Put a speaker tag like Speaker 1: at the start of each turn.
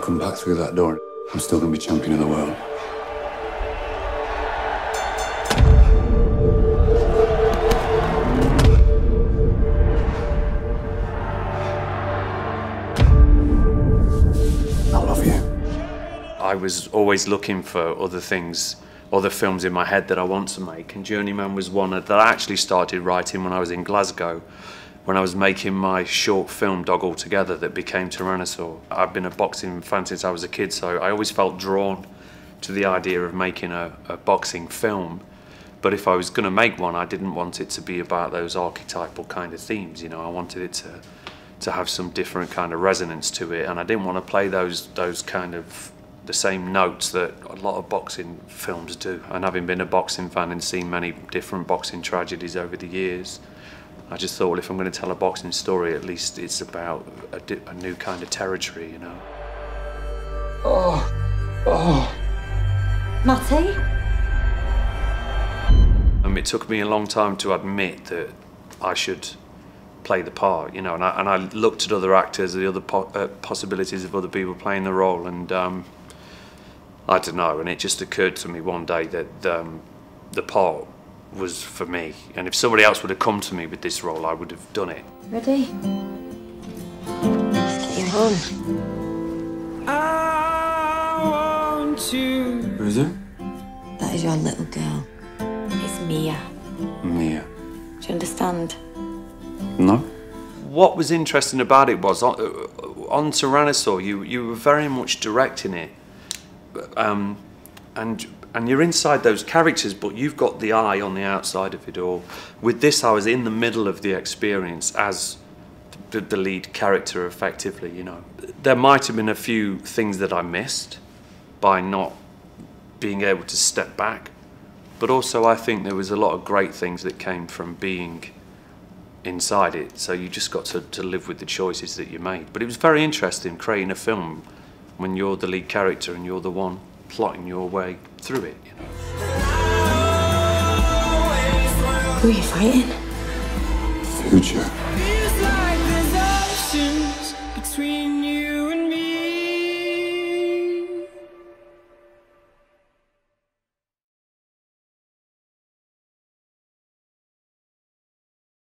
Speaker 1: come back through that door, I'm still going to be champion of the world. I love you.
Speaker 2: I was always looking for other things, other films in my head that I want to make, and Journeyman was one that I actually started writing when I was in Glasgow, when I was making my short film Dog Altogether that became Tyrannosaur. I've been a boxing fan since I was a kid, so I always felt drawn to the idea of making a, a boxing film. But if I was going to make one, I didn't want it to be about those archetypal kind of themes. You know, I wanted it to to have some different kind of resonance to it, and I didn't want to play those those kind of the same notes that a lot of boxing films do. And having been a boxing fan and seen many different boxing tragedies over the years, I just thought, well, if I'm going to tell a boxing story, at least it's about a, di- a new kind of territory, you know.
Speaker 1: Oh, oh.
Speaker 3: Matty?
Speaker 2: Um, it took me a long time to admit that I should play the part, you know, and I, and I looked at other actors, the other po- uh, possibilities of other people playing the role, and um, I don't know, and it just occurred to me one day that um, the part was for me, and if somebody else would have come to me with this role, I would have done it.
Speaker 3: Ready? Let's get you home.
Speaker 1: Who is it?
Speaker 3: That is your little girl. It's Mia.
Speaker 1: Mia.
Speaker 3: Do you understand?
Speaker 1: No?
Speaker 2: What was interesting about it was on, uh, on Tyrannosaur, you you were very much directing it, um, and and you're inside those characters, but you've got the eye on the outside of it all. With this, I was in the middle of the experience as the, the lead character, effectively. You know, there might have been a few things that I missed by not being able to step back, but also I think there was a lot of great things that came from being inside it. So you just got to, to live with the choices that you made. But it was very interesting creating a film when you're the lead character and you're the one plotting your way through it, you know.
Speaker 3: Who are you fighting?
Speaker 1: Future.